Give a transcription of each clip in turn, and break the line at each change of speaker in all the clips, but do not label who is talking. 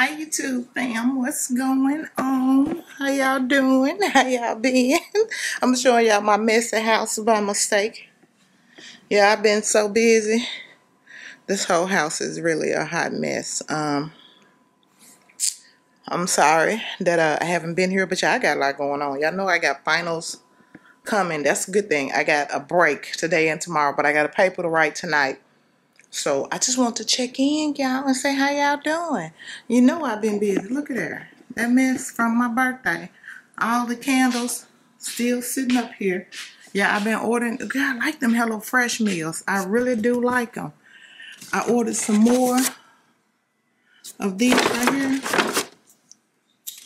Hi YouTube fam, what's going on? How y'all doing? How y'all been? I'm showing y'all my messy house by mistake. Yeah, I've been so busy. This whole house is really a hot mess. Um, I'm sorry that uh, I haven't been here, but y'all got a lot going on. Y'all know I got finals coming. That's a good thing. I got a break today and tomorrow, but I got a paper to write tonight. So I just want to check in, y'all, and say how y'all doing. You know I've been busy. Look at there. That mess from my birthday. All the candles still sitting up here. Yeah, I've been ordering. God, I like them Hello Fresh meals. I really do like them. I ordered some more of these right here.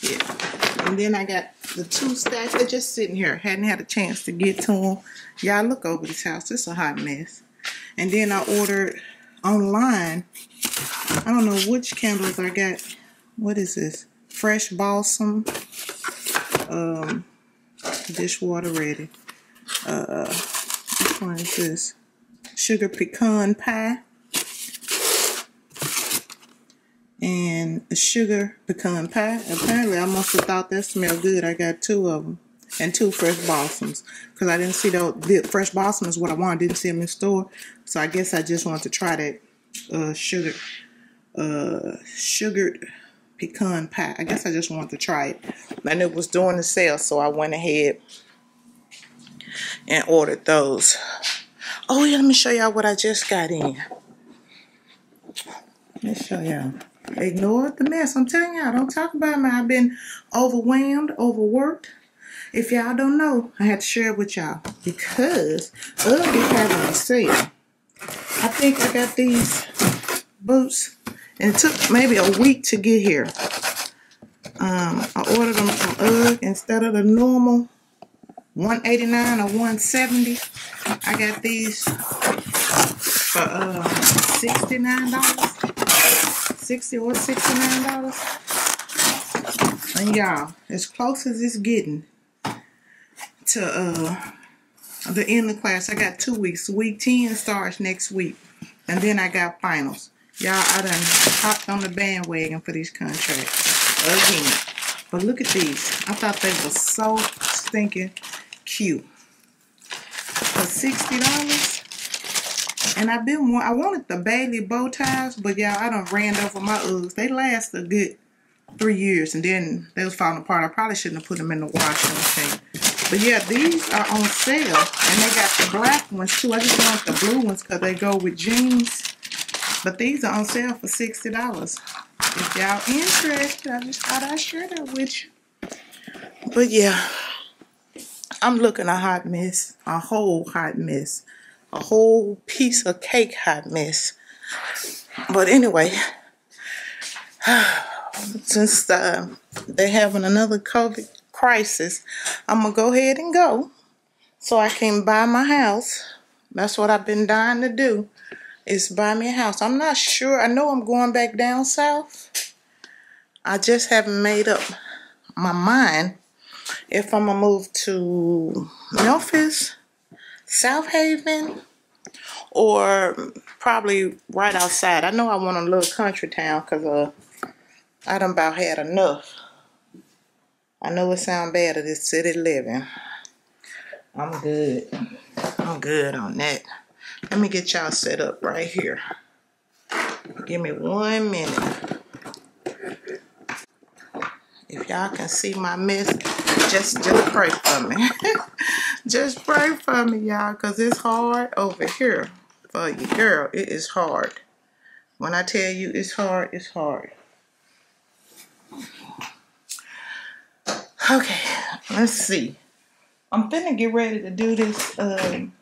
Yeah. And then I got the two stacks. They're just sitting here. Hadn't had a chance to get to them. Y'all look over this house. It's a hot mess. And then I ordered online. I don't know which candles I got. What is this? Fresh Balsam. Um, dishwater ready. Uh, which one is this? Sugar pecan pie. And a sugar pecan pie. Apparently, I must have thought that smelled good. I got two of them and two fresh balsams because I didn't see those the fresh balsams what I wanted. Didn't see them in store, so I guess I just wanted to try that uh, sugar uh, sugared pecan pie. I guess I just wanted to try it, and it was during the sale, so I went ahead and ordered those. Oh yeah, let me show y'all what I just got in. Let me show y'all. Ignore the mess. I'm telling y'all, don't talk about me. I've been overwhelmed, overworked. If y'all don't know, I had to share it with y'all because UGG is having a sale. I think I got these boots and it took maybe a week to get here. Um, I ordered them from UGG instead of the normal 189 or 170. I got these for uh, $69. 60 or $69. And y'all, as close as it's getting, to uh the end of class. I got two weeks. Week 10 starts next week. And then I got finals. Y'all, I done hopped on the bandwagon for these contracts again. But look at these. I thought they were so stinking cute. For $60. And I've been, I wanted the Bailey bow ties, but y'all, I done ran over my Uggs. They last a good three years, and then they was falling apart. I probably shouldn't have put them in the washing machine. But yeah, these are on sale. And they got the black ones too. I just want the blue ones because they go with jeans. But these are on sale for $60. If y'all interested, I just thought I'd share that with you. But yeah, I'm looking a hot mess. A whole hot mess. A whole piece of cake hot mess. But anyway, since uh, they're having another COVID crisis, I'm going to go ahead and go so I can buy my house. That's what I've been dying to do is buy me a house. I'm not sure. I know I'm going back down south. I just haven't made up my mind if I'm going to move to Memphis, South Haven, or probably right outside. I know I want a little country town because uh, I done about had enough. I know it sounds bad of this city living. I'm good. I'm good on that. Let me get y'all set up right here. Give me one minute. If y'all can see my mess, just just pray for me. just pray for me, y'all, because it's hard over here for you. Girl, it is hard. When I tell you it's hard, it's hard. Okay, let's see. I'm finna get ready to do this um,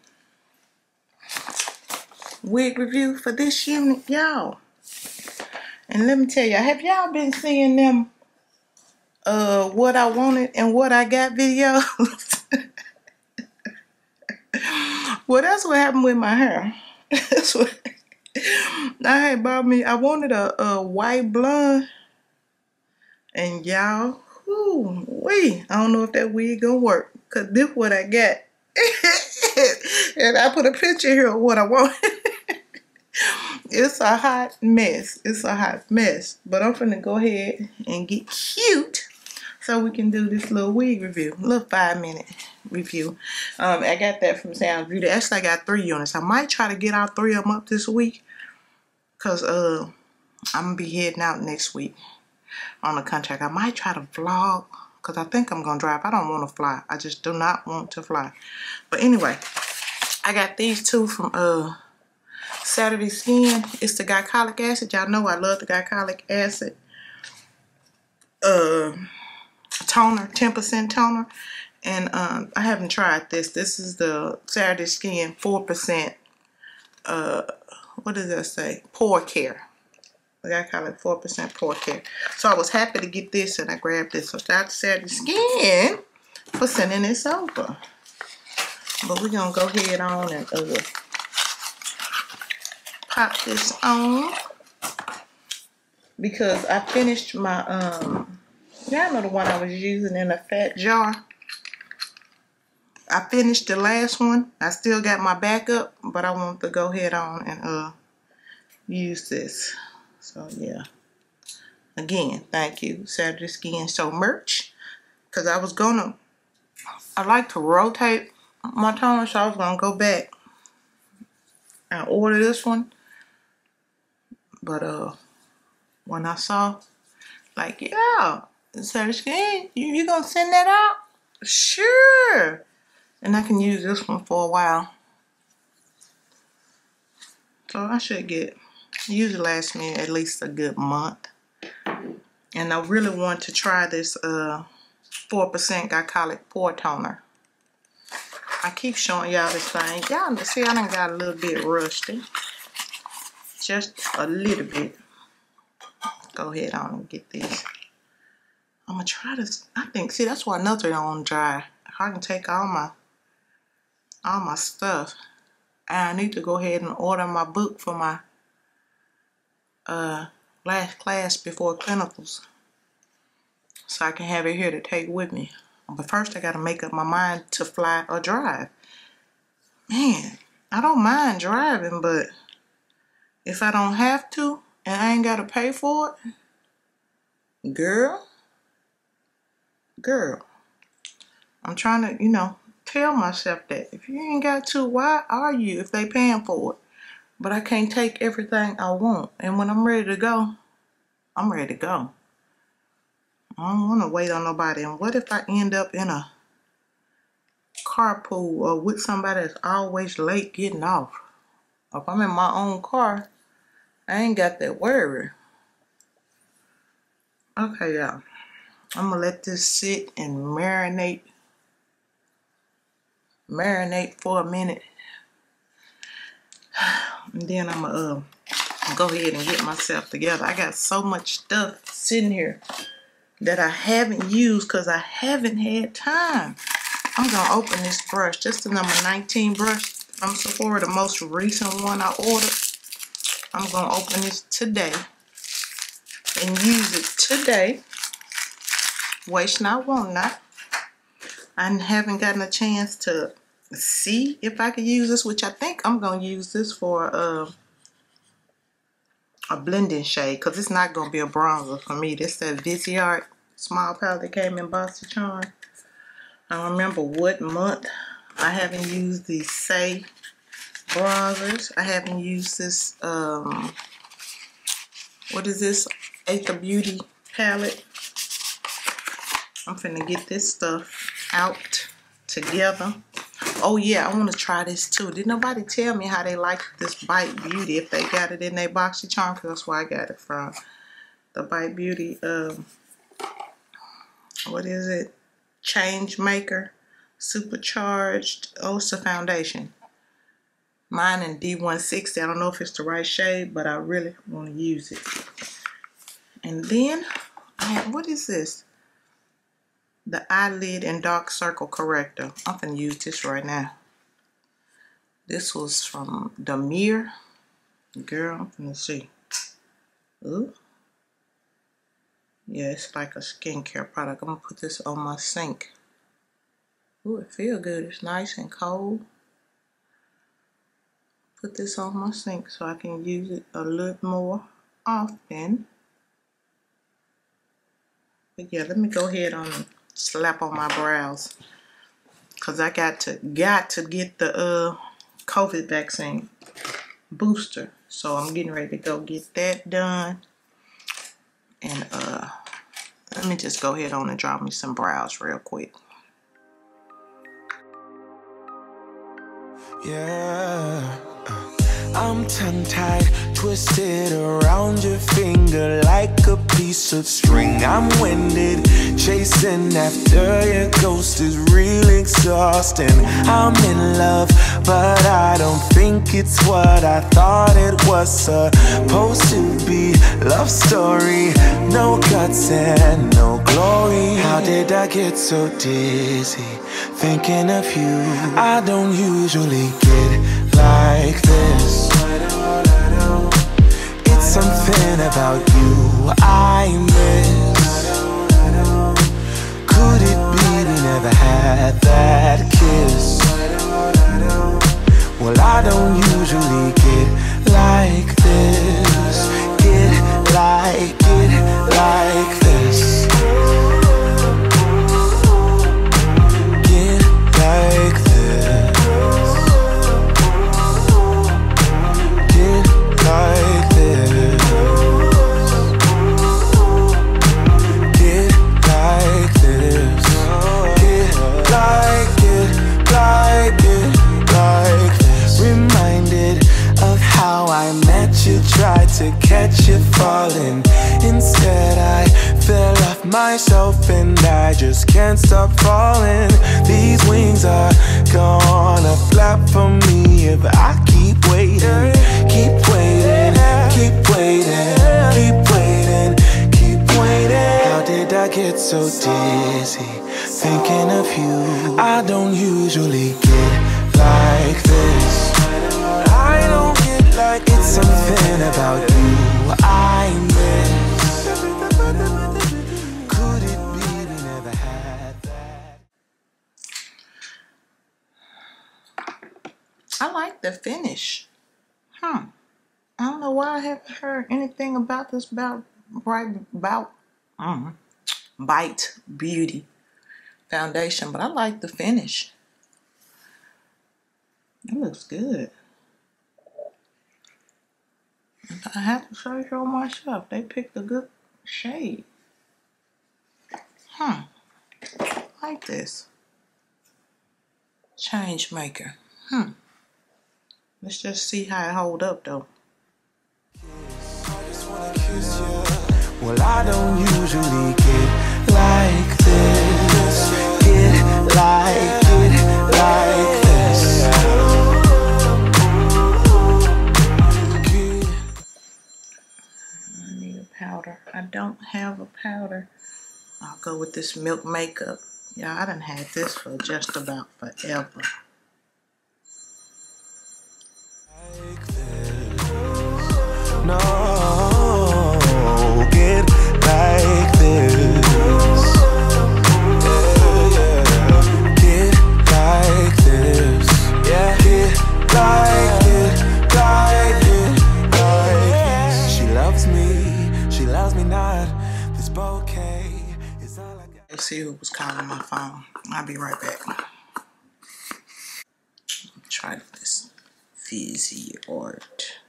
wig review for this unit, y'all. And let me tell y'all, have y'all been seeing them uh, what I wanted and what I got videos? well, that's what happened with my hair. that's what I had bought me. I wanted a, a white blonde. And y'all, Ooh, wee. I don't know if that wig gonna work. Cause this what I got. and I put a picture here of what I want. it's a hot mess. It's a hot mess. But I'm finna go ahead and get cute so we can do this little wig review. Little five minute review. Um, I got that from Sounds Beauty. Actually, I got three units. I might try to get all three of them up this week. Because uh, I'm to be heading out next week on the contract. I might try to vlog. Because I think I'm going to drive. I don't want to fly. I just do not want to fly. But anyway, I got these two from uh Saturday Skin. It's the glycolic acid. Y'all know I love the glycolic acid. Uh, toner, 10% toner. And um, I haven't tried this. This is the Saturday Skin 4%, uh, what does that say? Pore Care. I call it 4% Pore Care. So I was happy to get this and I grabbed this. So to Saturday Skin for sending this over. But we're going to go ahead on and uh, pop this on. Because I finished my um Y'all know the one I was using in a fat jar. I finished the last one. I still got my backup, but I want to go ahead on and uh use this. So yeah. Again, thank you, Saturday Skin So merch. Cause I was gonna I like to rotate my toner, so I was gonna go back and order this one. But uh when I saw like yeah Search Skin, You, you gonna send that out? Sure. And I can use this one for a while. So I should get, usually lasts me at least a good month. And I really want to try this uh 4% glycolic pore toner. I keep showing y'all this thing. Y'all see I done got a little bit rusty. Just a little bit. Go ahead on and get this. I'm gonna try this. I think, see, that's why another on dry. I can take all my, all my stuff. And I need to go ahead and order my book for my uh, last class before clinicals. So I can have it here to take with me. But first I gotta make up my mind to fly or drive. Man, I don't mind driving, but if I don't have to and I ain't gotta pay for it, girl, girl, I'm trying to, you know, tell myself that if you ain't got to, why are you if they paying for it? But I can't take everything I want. And when I'm ready to go, I'm ready to go. I don't want to wait on nobody. And what if I end up in a carpool or with somebody that's always late getting off? If I'm in my own car, I ain't got that worry. Okay, y'all. I'm gonna let this sit and marinate marinate for a minute and then I'm gonna uh, go ahead and get myself together. I got so much stuff sitting here that I haven't used because I haven't had time. I'm gonna open this brush. Just the number 19 brush. From Sephora the most recent one I ordered. I'm gonna open this today and use it today. Waste not, want not. I haven't gotten a chance to see if I could use this, which I think I'm going to use this for uh, a blending shade because it's not going to be a bronzer for me. This is that Viseart small palette that came in BoxyCharm. I don't remember what month. I haven't used the Saie bronzers. I haven't used this, um, what is this? Aether Beauty palette. I'm finna get this stuff out together. Oh yeah, I want to try this too. Did nobody tell me how they like this Bite Beauty if they got it in their BoxyCharm? Because that's where I got it from. The Bite Beauty, um, what is it? Change Maker Supercharged Micellar Foundation. Mine in D160. I don't know if it's the right shade, but I really want to use it. And then, what is this? The eyelid and dark circle corrector. I'm going to use this right now. This was from Demir. Girl, I'm going to see. Ooh. Yeah, it's like a skincare product. I'm going to put this on my sink. Ooh, it feels good. It's nice and cold. put this on my sink so I can use it a little more often. But yeah, let me go ahead on slap on my brows. Cause I got to got to get the uh COVID vaccine booster. So I'm getting ready to go get that done. And uh let me just go ahead on and draw me some brows real quick.
Yeah. I'm tongue tied, twisted around your finger like a piece of string. I'm winded, chasing after your ghost is real exhausting. I'm in love, but I don't think it's what I thought it was supposed to be. Love story, no guts and no glory. How did I get so dizzy? Thinking of you, I don't usually get like this. Something about you I miss.
Anything about this about right about um, Bite Beauty foundation, but I like the finish. It looks good. I have to say so myself. They picked a good shade. I like this. Change maker. Hmm. Let's just see how it hold up though.
Well, I don't usually get like this. Get like, get like this.
I need a powder. I don't have a powder. I'll go with this milk makeup. Yeah, I done had this for just about forever.
like this. No,
who my phone. I'll be right back. Try this fizzy art.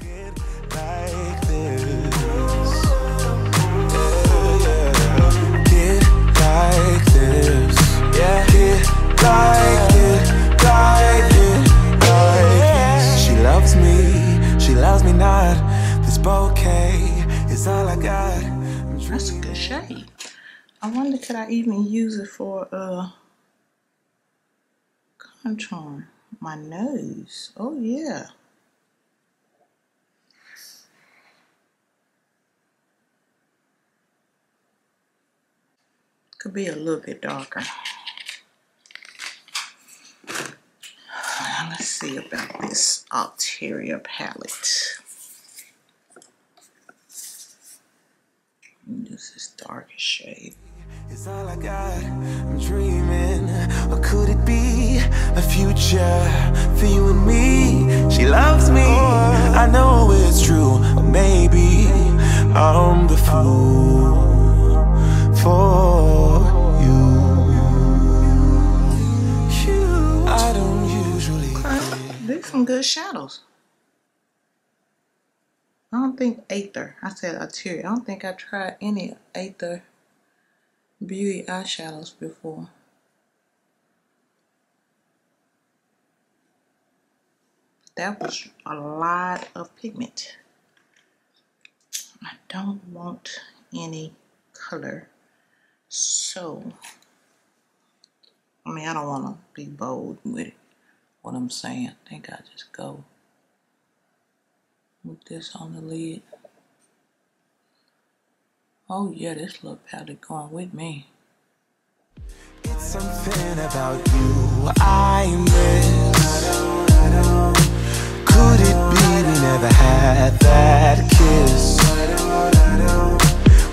Get I
wonder could I even use it for uh contour my nose. Oh yeah. Could be a little bit darker. Let's see about this Ulterior palette. This is darkest shade.
It's all I got. I'm dreaming. Or could it be a future for you and me? She loves me. I know it's true. Or maybe I'm the fool for you. You, I don't usually.
These some good shadows. I don't think Aether. I said Aether. I don't think I tried any Aether beauty eyeshadows before. That was a lot of pigment. I don't want any color. So, I mean, I don't want to be bold with it. What I'm saying, I think I just go with this on the lid. Oh yeah, this little palette going with me.
It's something about you I miss. Could it be we never had that kiss?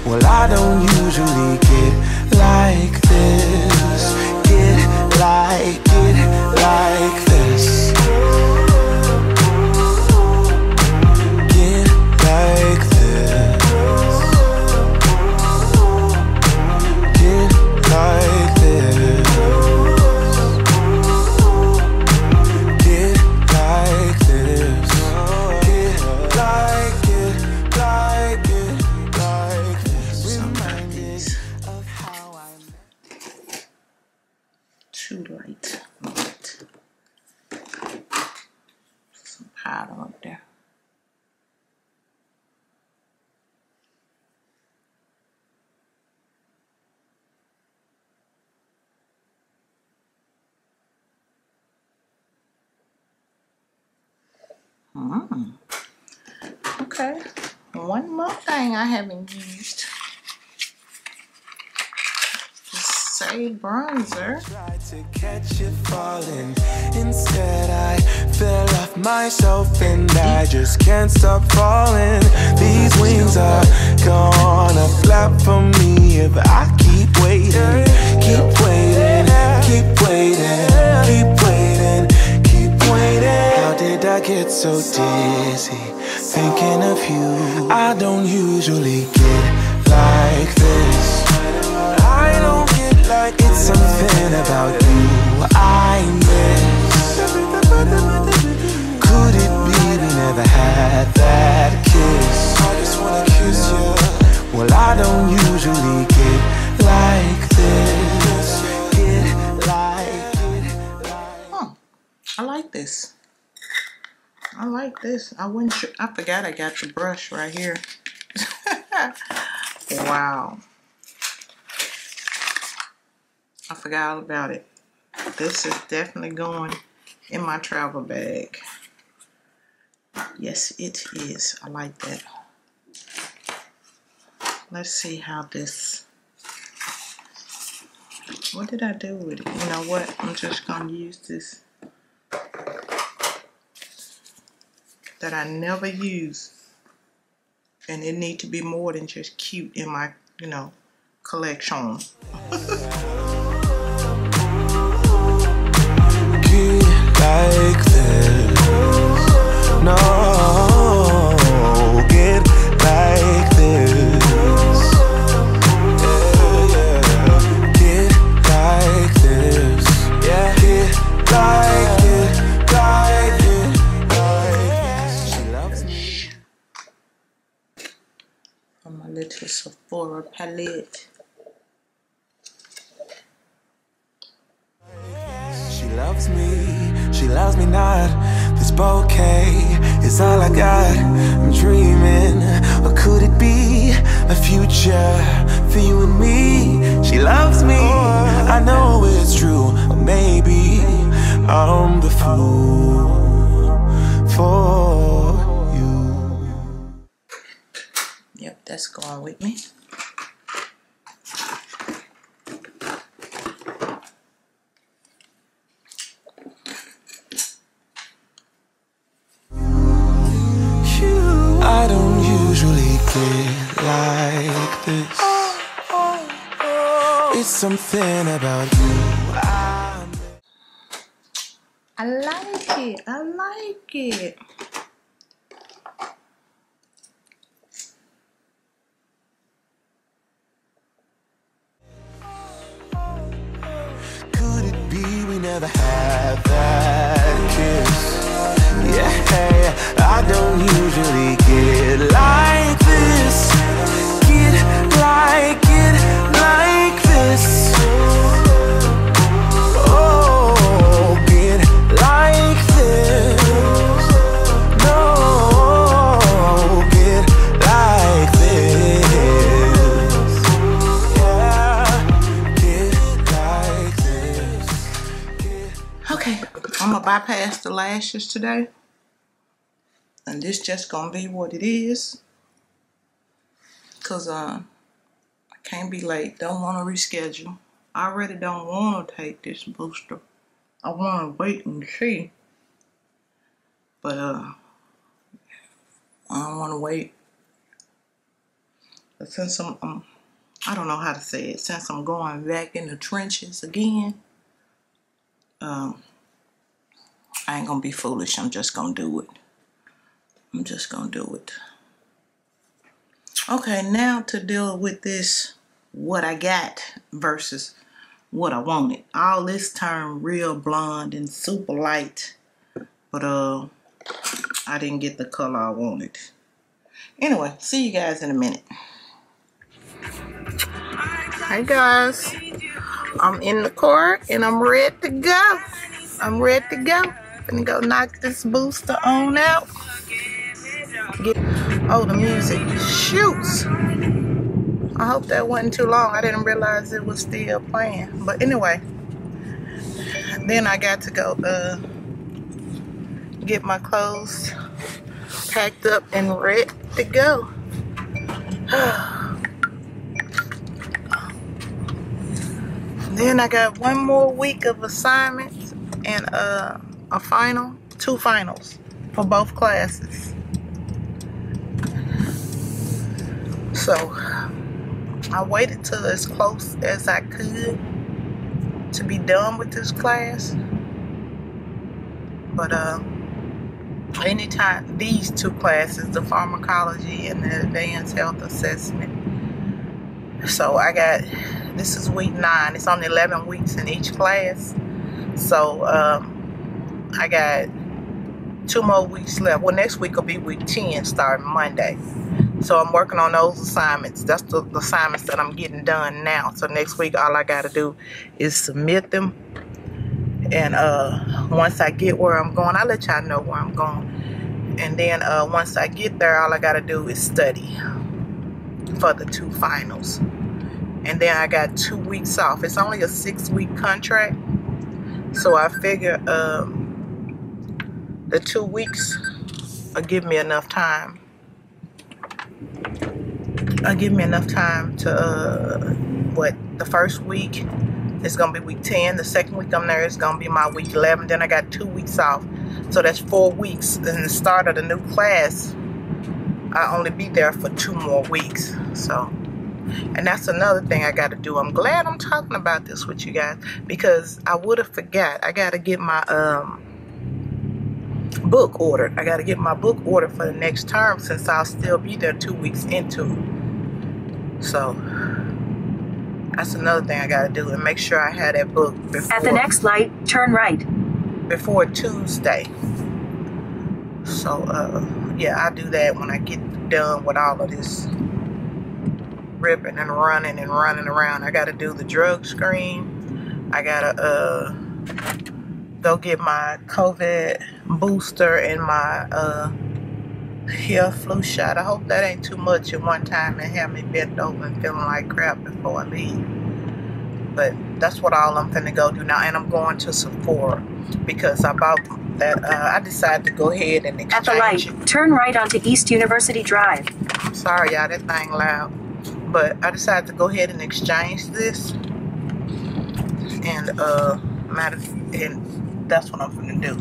Well, I don't usually get like this. Get like, get like this. I
haven't used. Just Saie bronzer.
Tried to catch you falling. Instead, I fell off myself and I just can't stop falling. These wings are gonna flap for me if I keep waiting. Keep waiting, keep waiting, keep waiting, keep waiting. How did I get so dizzy? Thinking of you. I don't usually get like this. I don't get like it's something about you I miss. This.
I. Sh- I forgot I got the brush right here. wow. I forgot all about it. This is definitely going in my travel bag. Yes, it is. I like that. Let's see how this. What did I do with it? You know what? I'm just gonna use this that I never use. And it need to be more than just cute in my, you know, collection.
Like this. No,
Little Sephora palette.
She loves me, she loves me not. This bouquet is all I got. I'm dreaming, or could it be a future for you and me? She loves me, I know it's true. Maybe I'm the fool for
that's going with me.
I don't usually get like this. It's something about you. I
I like it. I like it.
Never had that kiss? Yeah, I don't usually get like
I'm gonna bypass the lashes today. And this just gonna be what it is. Cause uh, I can't be late. Don't wanna reschedule. I really don't wanna take this booster. I wanna wait and see. But uh I don't wanna wait. But since I'm, um, I don't know how to say it, since I'm going back in the trenches again, um, I ain't gonna be foolish. I'm just gonna do it. I'm just gonna do it. Okay, now to deal with this what I got versus what I wanted. All this turned real blonde and super light, but uh, I didn't get the color I wanted. Anyway, see you guys in a minute. Hi guys, I'm in the car and I'm ready to go. I'm ready to go. Gonna go knock this booster on out. Get oh the music shoots. I hope that wasn't too long. I didn't realize it was still playing. But anyway, then I got to go uh get my clothes packed up and ready to go. then I got one more week of assignments and uh, a final, two finals for both classes. So I waited till as close as I could to be done with this class. But uh, anytime these two classes, the pharmacology and the advanced health assessment. So I got this is week nine. It's only 11 weeks in each class. So um, I got two more weeks left. Well, next week will be week 10 starting Monday. So I'm working on those assignments. That's the, the assignments that I'm getting done now. So next week, all I got to do is submit them. And uh, once I get where I'm going, I'll let y'all know where I'm going. And then uh, once I get there, all I got to do is study for the two finals. And then I got two weeks off. It's only a six week contract. So I figure um, the two weeks will give me enough time. Uh, give me enough time to, uh, what, the first week is going to be week 10. The second week I'm there is going to be my week 11. Then I got two weeks off. So that's four weeks. And the start of the new class, I only be there for two more weeks. So, and that's another thing I got to do. I'm glad I'm talking about this with you guys because I would have forgot. I got to get my um book ordered. I got to get my book ordered for the next term since I'll still be there two weeks into it. So that's another thing I got to do and make sure I have that book before
At the next light, turn right.
before Tuesday. So uh yeah, I do that when I get done with all of this ripping and running and running around. I gotta do the drug screen. I gotta uh go get my COVID booster and my uh hair flu shot. I hope that ain't too much at one time and have me bent over and feeling like crap before I leave. But that's what all I'm finna go do now. And I'm going to Sephora because I bought that. Uh, I decided to go ahead and exchange.
At the light,
it.
turn right onto East University Drive.
I'm sorry, y'all, that thing loud. But I decided to go ahead and exchange this. And uh matter and that's what I'm gonna do.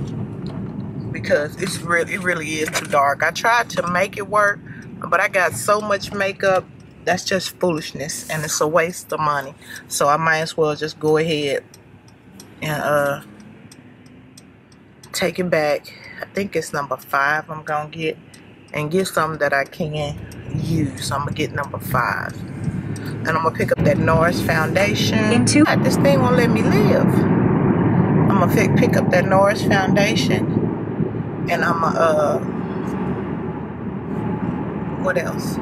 Because it's really it really is too dark. I tried to make it work, but I got so much makeup that's just foolishness and it's a waste of money. So I might as well just go ahead and uh take it back. I think it's number five I'm gonna get and get something that I can use. I'm gonna get number five. And I'm gonna pick up that NARS Foundation.
Into
God, this thing won't let me live. I'm gonna pick, pick up that NARS Foundation and I'm gonna uh what else?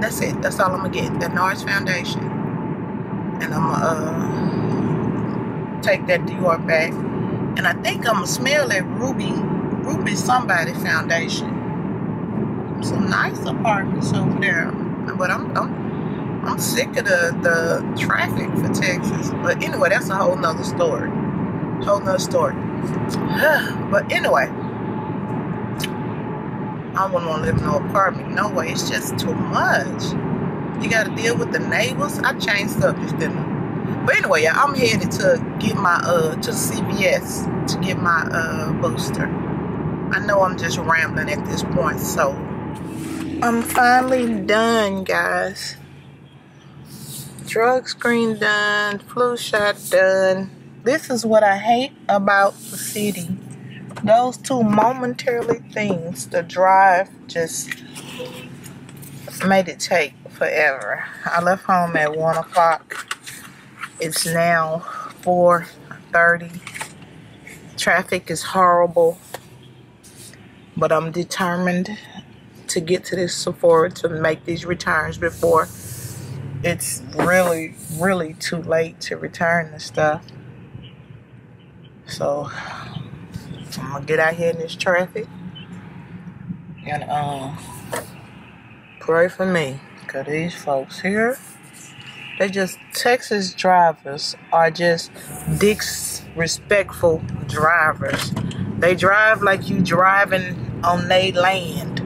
That's it. That's all I'm gonna get. That NARS Foundation. And I'm gonna uh take that Dior back. And I think I'm gonna smell that Ruby Ruby Somebody Foundation. Some nice apartments over there. But I'm I'm I'm sick of the, the traffic for Texas. But anyway, that's a whole nother story. Whole nother story. but anyway, I wouldn't want to live in no apartment. No way. It's just too much. You got to deal with the neighbors. I changed subjects, didn't I? But anyway, I'm headed to get my uh to CVS to get my uh booster. I know I'm just rambling at this point, so I'm finally done, guys. Drug screen done, flu shot done. This is what I hate about the city. Those two momentarily things, the drive just made it take forever. I left home at one o'clock. It's now 4:30. Traffic is horrible, but I'm determined to get to this Sephora to make these returns before it's really, really too late to return the stuff. So I'm gonna get out here in this traffic and um pray for me, cause these folks here, they just Texas drivers are just disrespectful drivers. They drive like you driving on their land,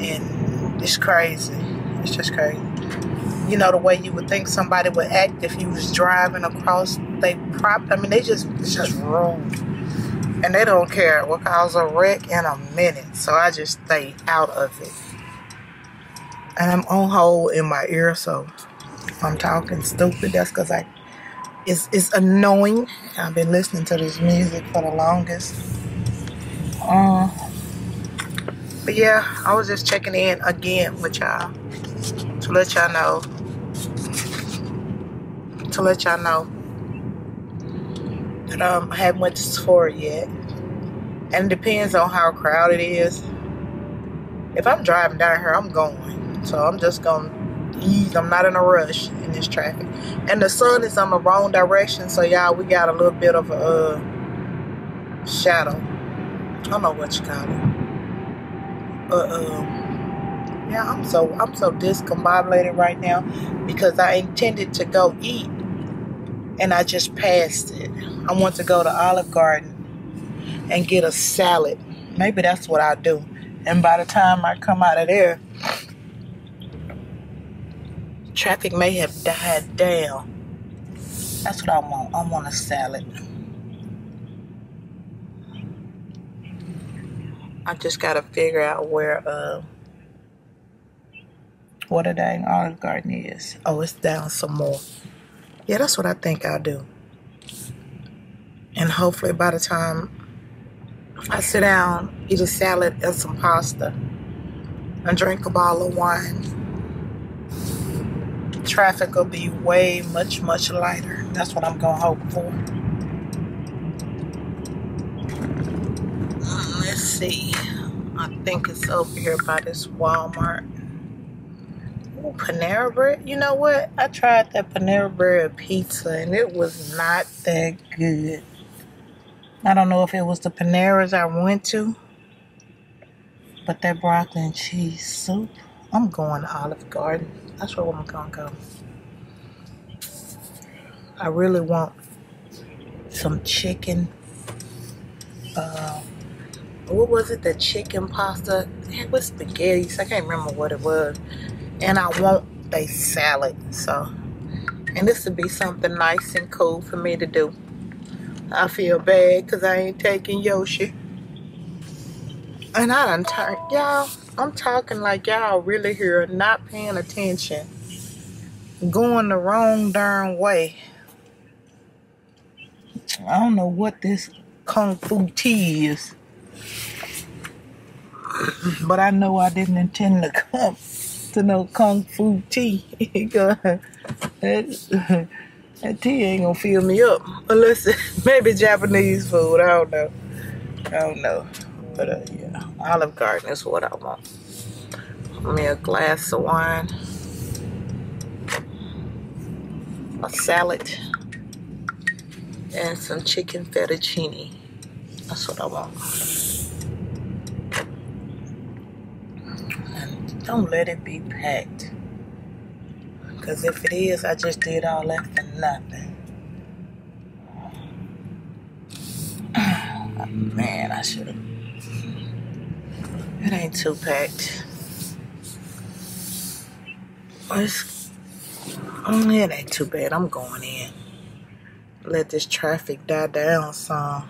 and it's crazy. It's just crazy. You know the way you would think somebody would act if you was driving across they prop. I mean, they just it's just rude, and they don't care what cause a wreck in a minute. So I just stay out of it, and I'm on hold in my ear. So if I'm talking stupid, that's because I it's it's annoying. I've been listening to this music for the longest. Uh, but yeah, I was just checking in again with y'all to let y'all know to let y'all know that um I haven't went to Sephora yet. And it depends on how crowded it is. If I'm driving down here, I'm going. So I'm just gonna ease. I'm not in a rush in this traffic. And the sun is on the wrong direction, so y'all we got a little bit of a uh, shadow. I don't know what you call it. But um yeah, I'm so I'm so discombobulated right now because I intended to go eat and I just passed it. I want to go to Olive Garden and get a salad. Maybe that's what I do. And by the time I come out of there, traffic may have died down. That's what I want. I want a salad. I just gotta figure out where uh what a dang Olive Garden is. Oh, it's down some more. Yeah, that's what I think I'll do. And hopefully by the time I sit down, eat a salad and some pasta, and drink a bottle of wine, traffic will be way much, much lighter. That's what I'm gonna hope for. Mm, Let's see. I think it's over here by this Walmart. Panera Bread. You know what? I tried that Panera Bread pizza and it was not that good. I don't know if it was the Paneras I went to, but that broccoli and cheese soup. I'm going to Olive Garden. That's where I'm gonna go. I really want some chicken. Uh, what was it? The chicken pasta it was spaghetti. I can't remember what it was. And I want a salad. So, and this would be something nice and cool for me to do. I feel bad because I ain't taking Yoshi. And I done turned, y'all, I'm talking like y'all really here, not paying attention. Going the wrong darn way. I don't know what this kung fu tea is. But I know I didn't intend to come to no kung fu tea. that, that tea ain't gonna fill me up. Unless maybe Japanese food. I don't know. I don't know. But uh, yeah, Olive Garden is what I want. Me a glass of wine, a salad, and some chicken fettuccine. That's what I want. Don't let it be packed. Because if it is, I just did all that for nothing. Man, I should have. It ain't too packed. It's, mm, it ain't too bad. I'm going in. Let this traffic die down some.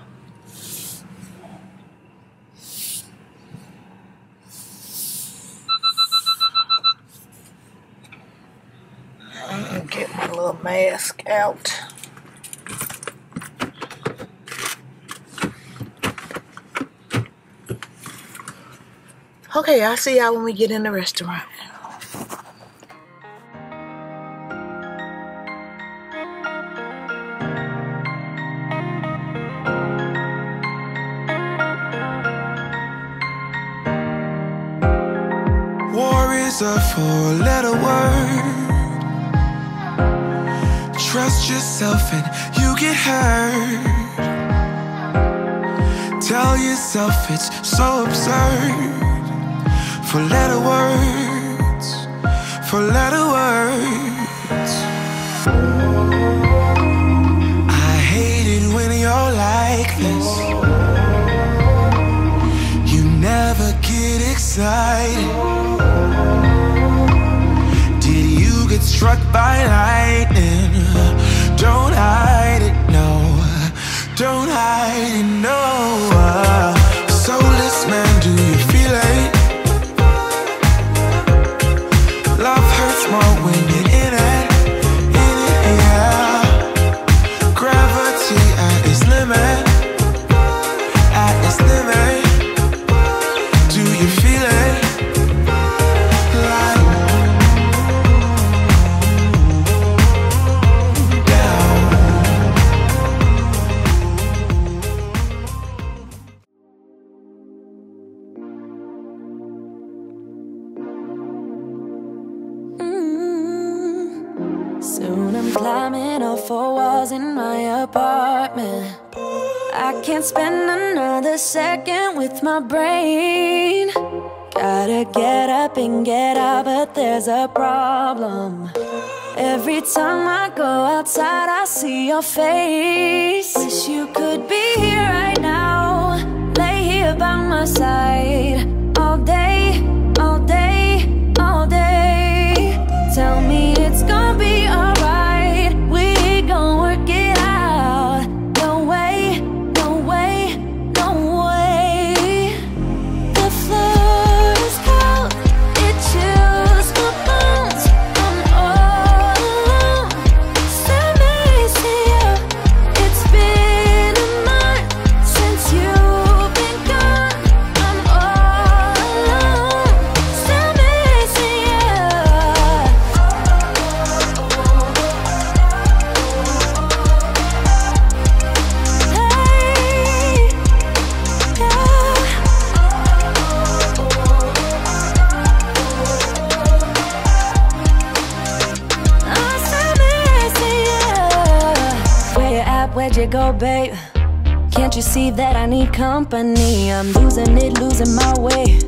Mask out. Okay, I'll see y'all when we get in the restaurant.
War is a four yourself and you get hurt. Tell yourself it's so absurd. Four letter words, four letter words. I hate it when you're like this. You never get excited. Did you get struck by lightning? Don't hide
there's a problem. Every time I go outside, I see your face. Wish you could be here right now. Lay here by my side see that I need company? I'm losing it, losing my way.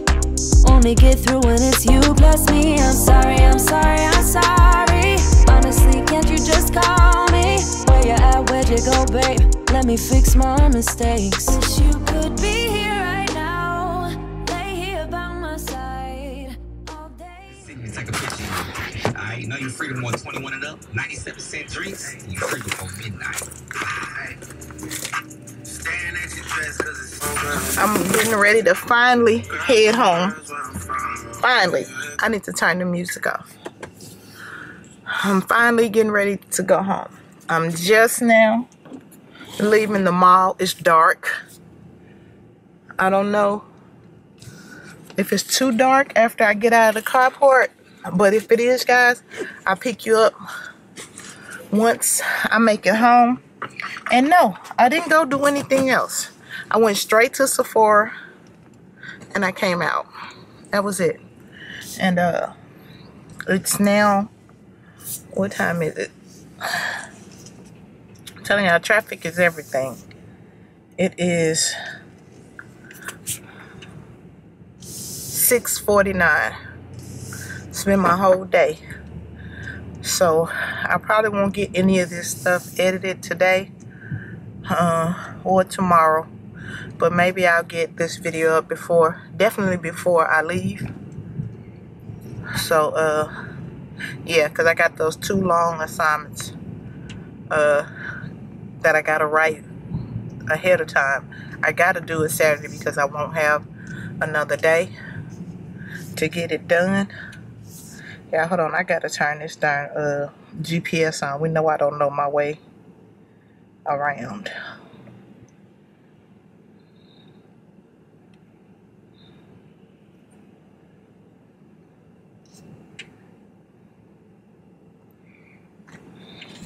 Only get through when it's you plus me. I'm sorry, I'm sorry, I'm sorry. Honestly, can't you just call me? Where you at? Where'd you go, babe? Let me fix my mistakes. Wish you could be here right now. Lay here by my side all day.
Sydney, take a picture. You know your freedom on 21 and up, 97 cent drinks, you free before midnight.
I'm getting ready to finally head home. Finally, I need to turn the music off. I'm finally getting ready to go home. I'm just now leaving the mall. It's dark. I don't know if it's too dark after I get out of the carport. But if it is, guys, I'll pick you up once I make it home. And no, I didn't go do anything else. I went straight to Sephora and I came out. That was it. And uh it's now what time is it? I'm telling y'all, traffic is everything. It is 6:49. Spend my whole day. So I probably won't get any of this stuff edited today uh, or tomorrow. But maybe I'll get this video up before, definitely before I leave. So, uh, yeah, because I got those two long assignments uh, that I got to write ahead of time. I got to do it Saturday because I won't have another day to get it done. Yeah, hold on. I got to turn this darn uh, GPS on. We know I don't know my way around.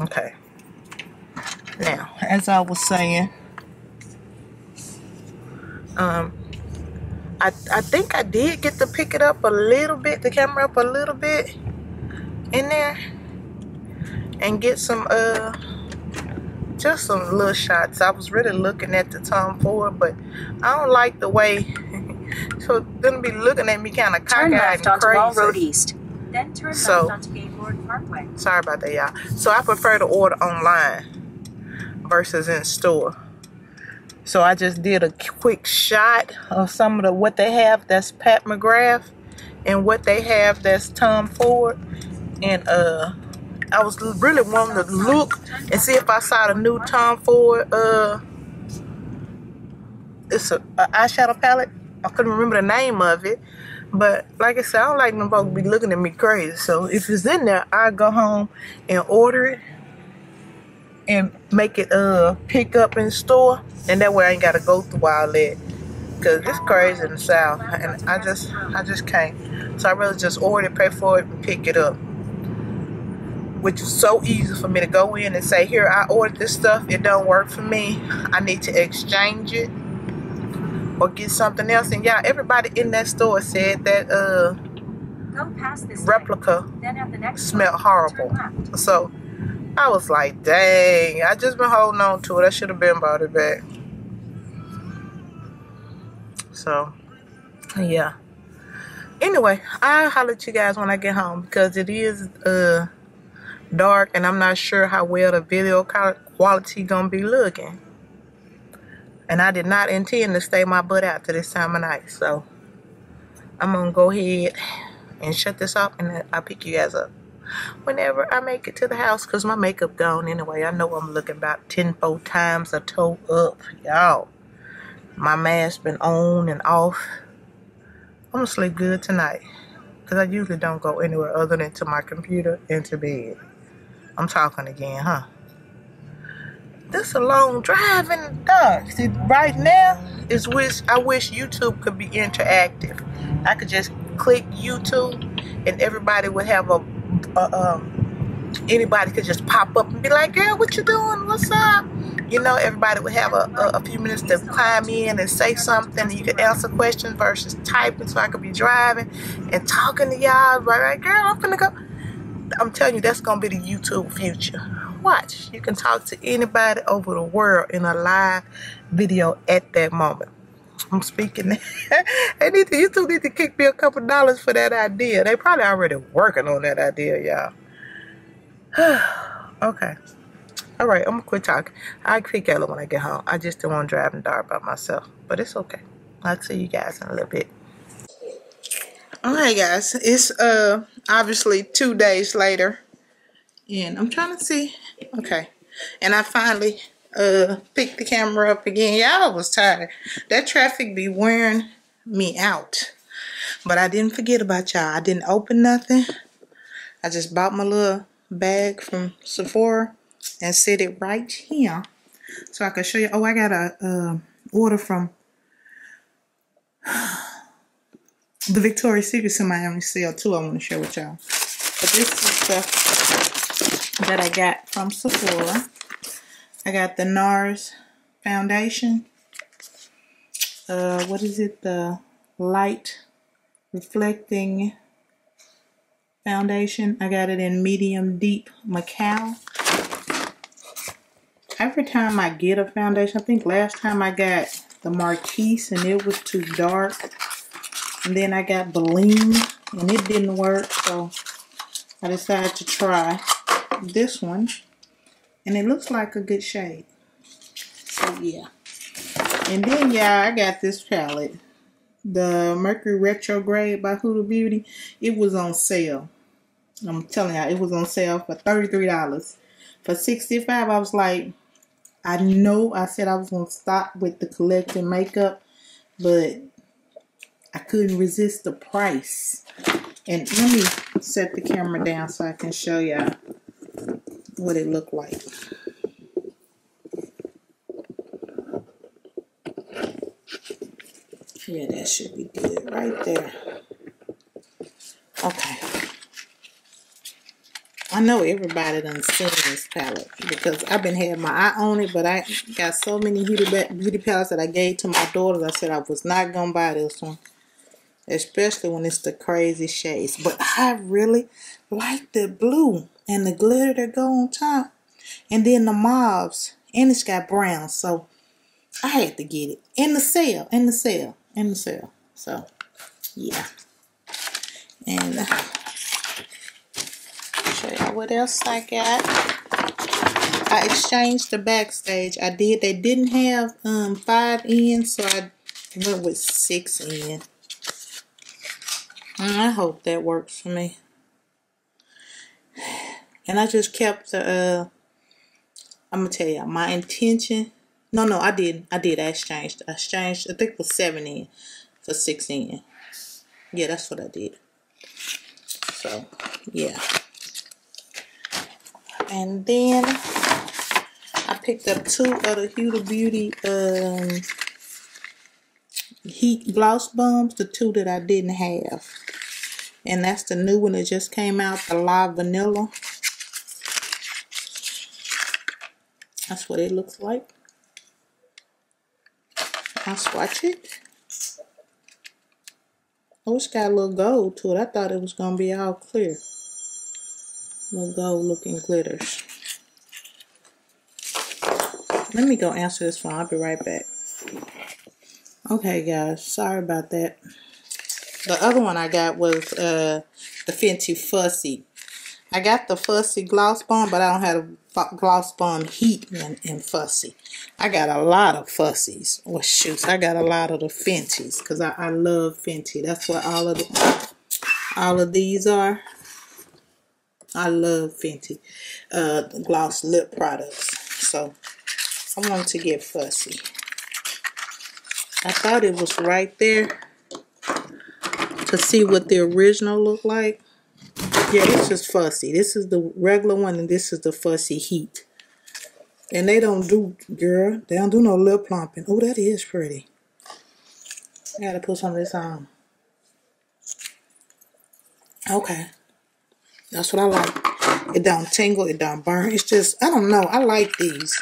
Okay. Now, as I was saying, um, I I think I did get to pick it up a little bit, the camera up a little bit in there, and get some uh just some little shots. I was really looking at the Tom Ford, but I don't like the way. so gonna be looking at me kind of
Turn
cockeyed
left
and
Wall Road. East. Then turn
So-
onto Gaylord Parkway.
Sorry about that, y'all. So I prefer to order online versus in store. So I just did a quick shot of some of the what they have that's Pat McGrath and what they have that's Tom Ford. And uh I was really wanting to look and see if I saw the new Tom Ford uh it's a, a eyeshadow palette. I couldn't remember the name of it. But like I said, I don't like them folks be looking at me crazy. So if it's in there, I go home and order it and make it uh pick up in store, and that way I ain't gotta go through all that. Cause it's crazy in the south, and I just I just can't. So I really just order pay for it, and pick it up. Which is so easy for me to go in and say, here I ordered this stuff, it don't work for me. I need to exchange it or get something else. And yeah, everybody in that store said that uh
Go past this
replica.
The
smelled horrible. So I was like, dang, I just been holding on to it. I should have been bought it back. So, yeah. Anyway, I'll holler at you guys when I get home because it is uh dark and I'm not sure how well the video quality gonna be looking. And I did not intend to stay my butt out to this time of night. So, I'm gonna go ahead and shut this off and I'll pick you guys up whenever I make it to the house because my makeup gone anyway. I know I'm looking about 10 four times a toe up. Y'all, my mask been on and off. I'm gonna sleep good tonight because I usually don't go anywhere other than to my computer and to bed. I'm talking again, huh? This a long drive in the dark. See, right now is wish I wish YouTube could be interactive. I could just click YouTube and everybody would have a, a um anybody could just pop up and be like, "Girl, what you doing? What's up?" You know, everybody would have a, a, a few minutes to climb in and say something. And you could answer questions versus typing, so I could be driving and talking to y'all. Right, right, girl, I'm gonna go. I'm telling you, that's gonna be the YouTube future. Watch, you can talk to anybody over the world in a live video at that moment. I'm speaking. they need to, YouTube need to kick me a couple dollars for that idea. They probably already working on that idea, y'all. okay. All right, I'm gonna quit talking. I'll pick Ella when I get home. I just don't want to drive in dark by myself, but it's okay. I'll see you guys in a little bit. All right, guys. It's uh obviously two days later, and I'm trying to see. Okay, and I finally uh picked the camera up again. Y'all was tired. That traffic be wearing me out. But I didn't forget about y'all. I didn't open nothing. I just bought my little bag from Sephora and set it right here so I can show you. Oh, I got a uh, order from the Victoria's Secret somebody on sale too. I want to share with y'all. But this is stuff that I got from Sephora. I got the NARS foundation. Uh, what is it? The light reflecting foundation. I got it in medium deep Macao. Every time I get a foundation, I think last time I got the Marquise and it was too dark. And then I got Bling and it didn't work. So I decided to try this one. And it looks like a good shade. So yeah. And then yeah, I got this palette. The Mercury Retrograde by Huda Beauty. It was on sale. I'm telling you, it was on sale for $33. For 65 I was like, I know I said I was going to stop with the collecting makeup, but I couldn't resist the price. And let me set the camera down so I can show y'all what it looked like. Yeah, that should be good right there. Okay. I know everybody done seen this palette because I've been having my eye on it, but I got so many beauty, beauty palettes that I gave to my daughters. I said I was not going to buy this one, especially when it's the crazy shades. But I really like the blue and the glitter that go on top. And then the mauves. And it's got brown. So I had to get it. In the sale. In the sale. In the sale. So yeah. And show y'all what else I got. I exchanged the backstage. I did. They didn't have um five in, so I went with six in. And I hope that works for me. And I just kept the uh I'm gonna tell you my intention. No, no, I didn't. I did. I exchanged. I exchanged. I think it was in for six in. Yeah, that's what I did. So, yeah. And then I picked up two other Huda Beauty um, Heat Gloss Bombs, the two that I didn't have. And that's the new one that just came out, the La Vanilla. That's what it looks like. I'll swatch it. Oh, it's got a little gold to it. I thought it was going to be all clear. Little gold looking glitters. Let me go answer this phone. I'll be right back. Okay, guys. Sorry about that. The other one I got was uh, the Fenty Fussy. I got the Fussy Gloss Bomb, but I don't have a Gloss Bomb Heat in, in Fussy. I got a lot of Fussies. Well, shoots, I got a lot of the Fenties because I, I love Fenty. That's what all of the, all of these are. I love Fenty uh, gloss lip products. So I wanted to get Fussy. I thought it was right there to see what the original looked like. Yeah, it's just fussy. This is the regular one and this is the fussy heat. And they don't do, girl, they don't do no lip plumping. Oh, that is pretty. I gotta put some of this on. Okay. That's what I like. It don't tingle, it don't burn. It's just, I don't know. I like these.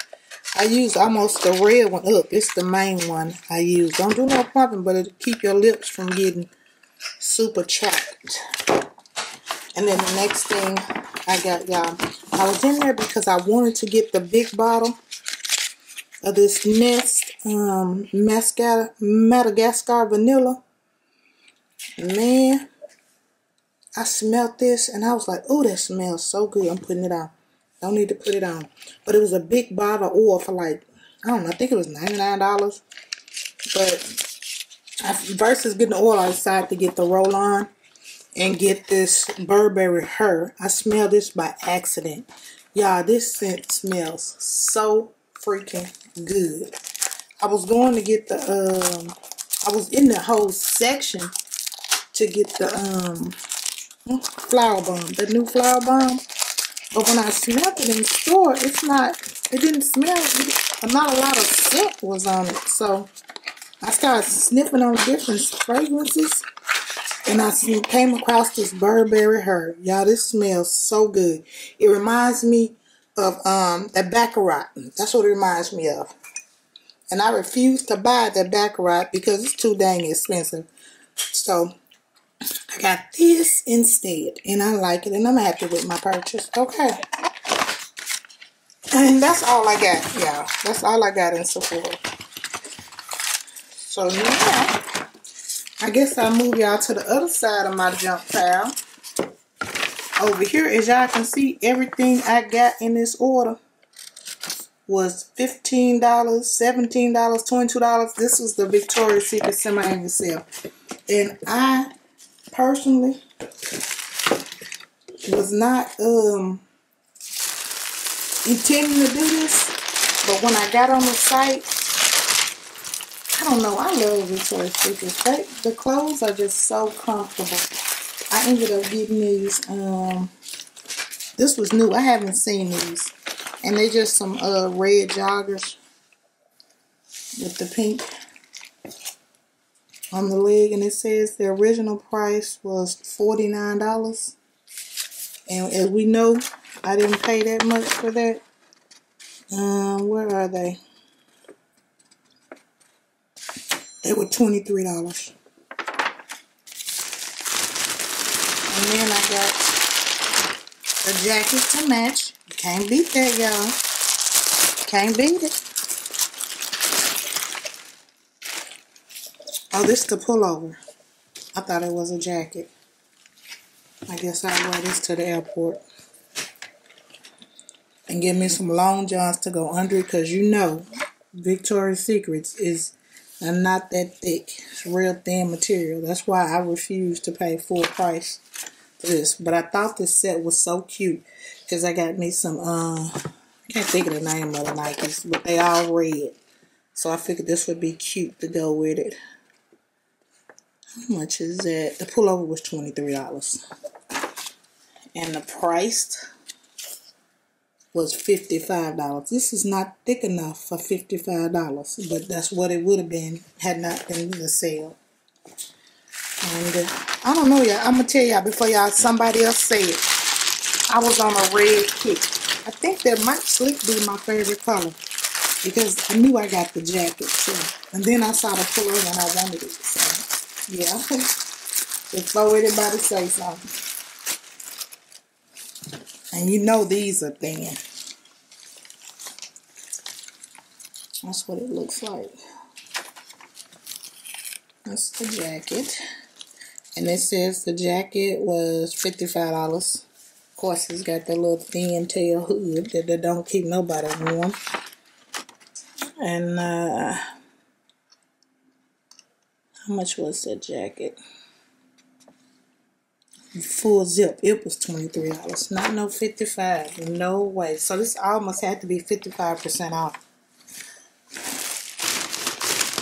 I use almost the red one up. It's the main one I use. Don't do no plumping, but it'll keep your lips from getting super chapped. And then the next thing I got, y'all, I was in there because I wanted to get the big bottle of this Nest um, Madagascar Vanilla. Man, I smelled this and I was like, oh, that smells so good. I'm putting it on. Don't need to put it on. But it was a big bottle of oil for like, I don't know, I think it was $99. But versus getting the oil, I decided to get the roll-on and get this Burberry Her. I smelled this by accident. Y'all, this scent smells so freaking good. I was going to get the, um, I was in the whole section to get the um Flowerbomb, the new Flowerbomb. But when I smelled it in the store, it's not, it didn't smell, not a lot of scent was on it. So I started sniffing on different fragrances. And I came across this Burberry Her. Y'all, this smells so good. It reminds me of um that Baccarat. That's what it reminds me of. And I refuse to buy that Baccarat because it's too dang expensive. So I got this instead. And I like it. And I'm happy with my purchase. Okay. And that's all I got, y'all. That's all I got in Sephora. So yeah. I guess I'll move y'all to the other side of my junk pile. Over here, as y'all can see, everything I got in this order was $15, $17, $22. This was the Victoria's Secret semi-annual sale. And I personally was not um intending to do this. But when I got on the site, I don't know. I love Victoria's Secret. They, the clothes are just so comfortable. I ended up getting these. Um, this was new. I haven't seen these. And they're just some uh, red joggers with the pink on the leg. And it says the original price was $49. And as we know, I didn't pay that much for that. Um, where are they? They were $23. And then I got the jacket to match. Can't beat that, y'all. Can't beat it. Oh, this is the pullover. I thought it was a jacket. I guess I'll wear this to the airport. And get me some long johns to go under because you know Victoria's Secrets is and not that thick. It's real thin material. That's why I refuse to pay full price for this. But I thought this set was so cute because I got me some, uh, I can't think of the name of the Nikes, but they all red. So I figured this would be cute to go with it. How much is that? The pullover was $23. And the price was $55. This is not thick enough for $55, but that's what it would have been had not been the sale. And uh, I don't know y'all. I'm going to tell y'all before y'all somebody else say it. I was on a red kick. I think that might slick be my favorite color because I knew I got the jacket too. And then I saw the color and I wanted it. So, yeah. Before anybody say something. And you know these are thin. That's what it looks like. That's the jacket. And it says the jacket was $55. Of course, it's got the little thin tail hood that, that don't keep nobody warm. And, uh, how much was that jacket? Full zip. It was $23. Not no 55 No way. So this almost had to be 55% off.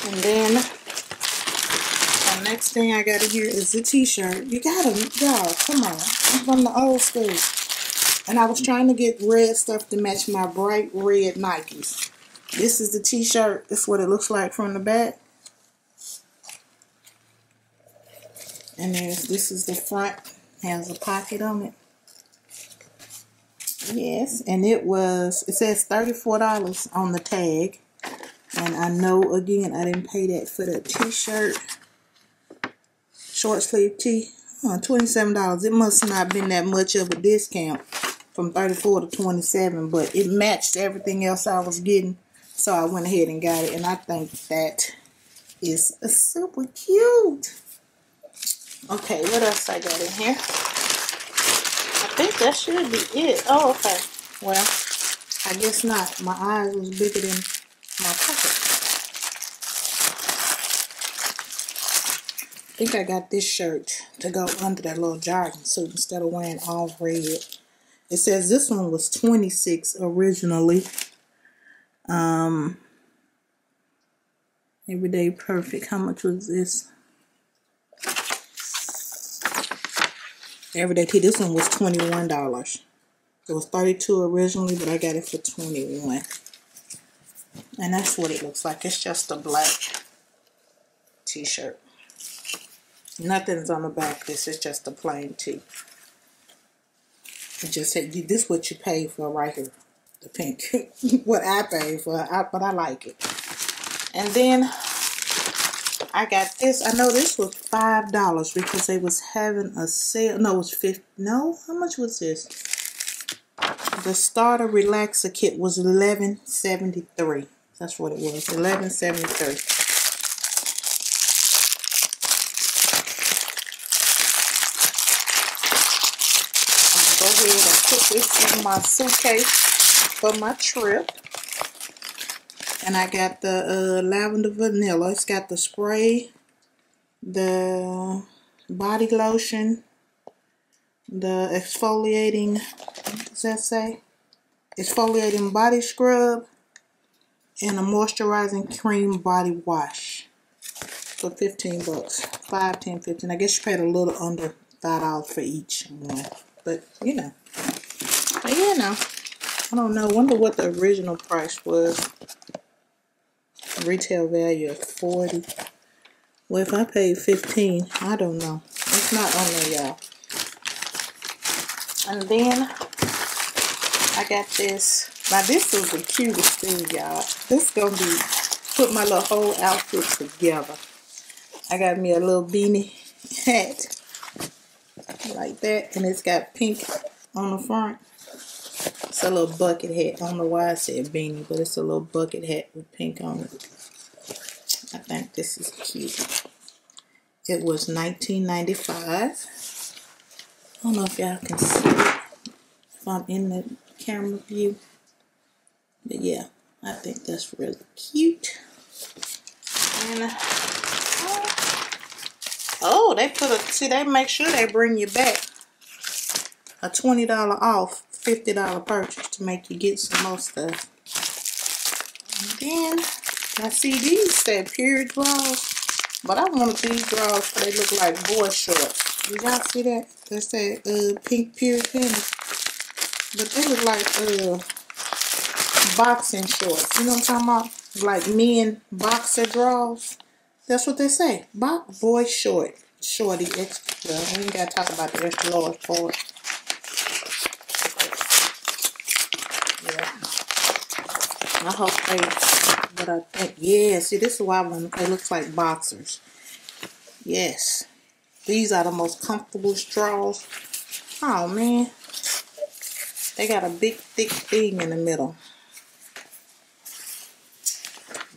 And then the next thing I got in here is the t-shirt. You gotta, y'all, come on. I'm from the old school. And I was trying to get red stuff to match my bright red Nikes. This is the t-shirt. This is what it looks like from the back. And there's, this is the front has a pocket on it. Yes, and it was, it says $34 on the tag. And I know, again, I didn't pay that for the t-shirt. Short sleeve tee. Oh, uh, $27. It must not have been that much of a discount from 34 to 27 but it matched everything else I was getting. So I went ahead and got it. And I think that is super cute. Okay, what else I got in here? I think that should be it. Oh, okay. Well, I guess not. My eyes was bigger than my pocket. I think I got this shirt to go under that little jogging suit instead of wearing all red. It says this one was 26 originally. Um, Everyday Perfect. How much was this? Everyday Tee. This one was $21. It was 32 originally, but I got it for 21 And that's what it looks like. It's just a black t-shirt. Nothing's on the back. This is just a plain tee. It just said, this is what you pay for right here. The pink. what I pay for, I, but I like it. And then I got this. I know this was five dollars because they was having a sale. No, it was fifty. No, how much was this? The starter relaxer kit was eleven seventy three. That's what it was. Eleven seventy three. Go ahead and put this in my suitcase for my trip. And I got the uh, lavender vanilla. It's got the spray, the body lotion, the exfoliating, what does that say? Exfoliating body scrub, and a moisturizing cream body wash for 15 bucks. 5, 10, 15. I guess you paid a little under $5 for each one. But, you know. But, you know. I don't know. wonder what the original price was retail value of 40 well if I paid 15 I don't know. It's not on there y'all. And then I got this. Now this is the cutest thing y'all. This is gonna be put my little whole outfit together. I got me a little beanie hat like that and it's got pink on the front a little bucket hat. I don't know why I said beanie, but it's a little bucket hat with pink on it. I think this is cute. It was 1995. I don't know if y'all can see it if I'm in the camera view. But yeah, I think that's really cute. And uh, oh, they put a see they make sure they bring you back a $20 off $50 purchase to make you get some more stuff. And then I see these say period drawers, but I wanted these drawers so they look like boy shorts. You y'all see that? They say uh, pink period panties. But they look like uh, boxing shorts. You know what I'm talking about? Like men boxer drawers. That's what they say. Bo boy short. Shorty extra. We ain't got to talk about the extra large part. I hope they, but I think, yeah, see, this is why when it looks like boxers. Yes. These are the most comfortable straws. Oh, man. They got a big, thick thing in the middle.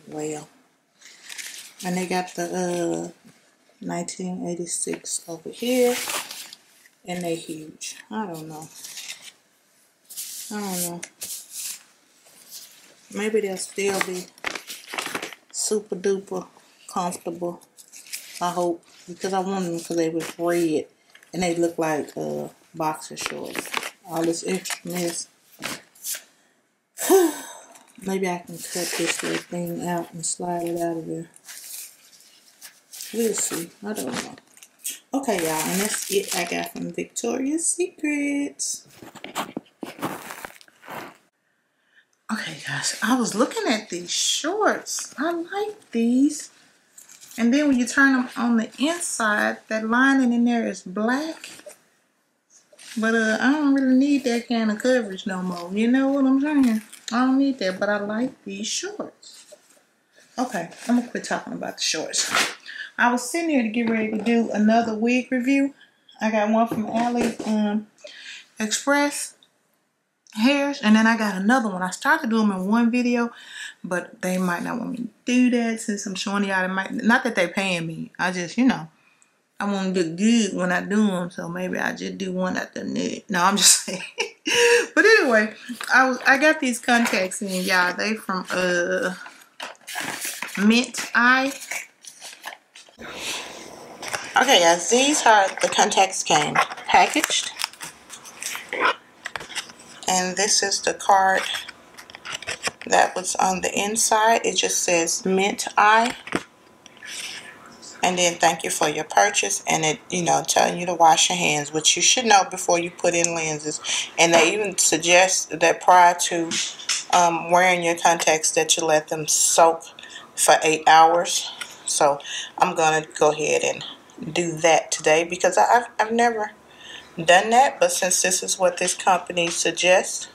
Well. And they got the uh, 1986 over here. And they huge. I don't know. I don't know. Maybe they'll still be super duper comfortable. I hope. Because I want them because they was red. And they look like uh, boxer shorts. All this extra mess. Maybe I can cut this little thing out and slide it out of there. We'll see. I don't know. Okay, y'all. And that's it I got from Victoria's Secrets. Guys, I was looking at these shorts. I like these. And then when you turn them on the inside, that lining in there is black. But uh, I don't really need that kind of coverage no more. You know what I'm saying? I don't need that, but I like these shorts. Okay, I'm to quit talking about the shorts. I was sitting here to get ready to do another wig review. I got one from Ali um, Express hairs and then I got another one. I started doing them in one video but they might not want me to do that since I'm showing y'all it might not that they paying me I just you know I want to look good when I do them so maybe I just do one at the net no I'm just saying. But anyway I was I got these contacts in y'all. They from uh Minteye. Okay guys these are the contacts came packaged and this is the card that was on the inside. It just says mint eye. And then thank you for your purchase. And it you know telling you to wash your hands which you should know before you put in lenses. And they even suggest that prior to um, wearing your contacts that you let them soak for eight hours. So I'm gonna go ahead and do that today because I've, I've never done that but since this is what this company suggests